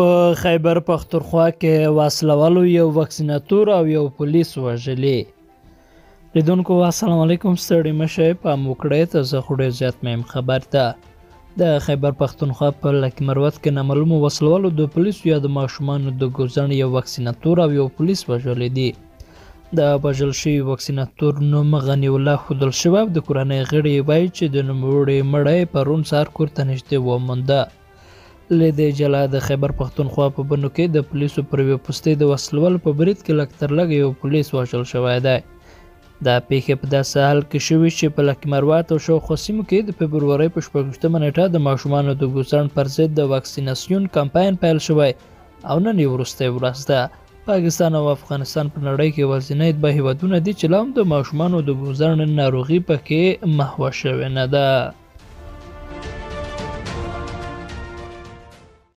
په خیبر پښتونخوا کې وسلوالو یو وکسیناتور او یو پولیس وژلی لیدونکو السلام علیکم ستړي مشه په موکړې ته زه خو ډېر زیات مهم خبر ده د خیبر پښتونخوا په لکه مروت کې نامعلومو وسلوالو د پولیسو یا د ماشومانو د ګوزڼ یو وکسیناتور او یو پولیس وژلی دی د وژل شوي واکسیناتور نوم غني الله ښودل شوی او د کورنۍ غړي وایي چې د نوموړي مړی یې پرون سهار کور ته نږدې ومونده. له دې جلا د خیبر پښتونخوا په بنو کې د پولیسو پر یوې پوستې د وسلوالو په برید کې لږ تر لږه یو پولیس وژل شوی دی. دا پیښې په داسې حال کې شوي چې په لکي مروت او شاوخوا سیمو کې د فبرورۍ په شپږویشتمه نېټه د ماشومانو د ګوسڼ پر ضد د واکسیناسیون کمپاین پیل شوی او نن یې وروستۍ ورځ ده. پاکستان او افغانستان په نړۍ کې یوازینی دوه هېوادونه دي چې لا هم د ماشومانو د بوزڼ ناروغي پکې محوه شوې نه ده.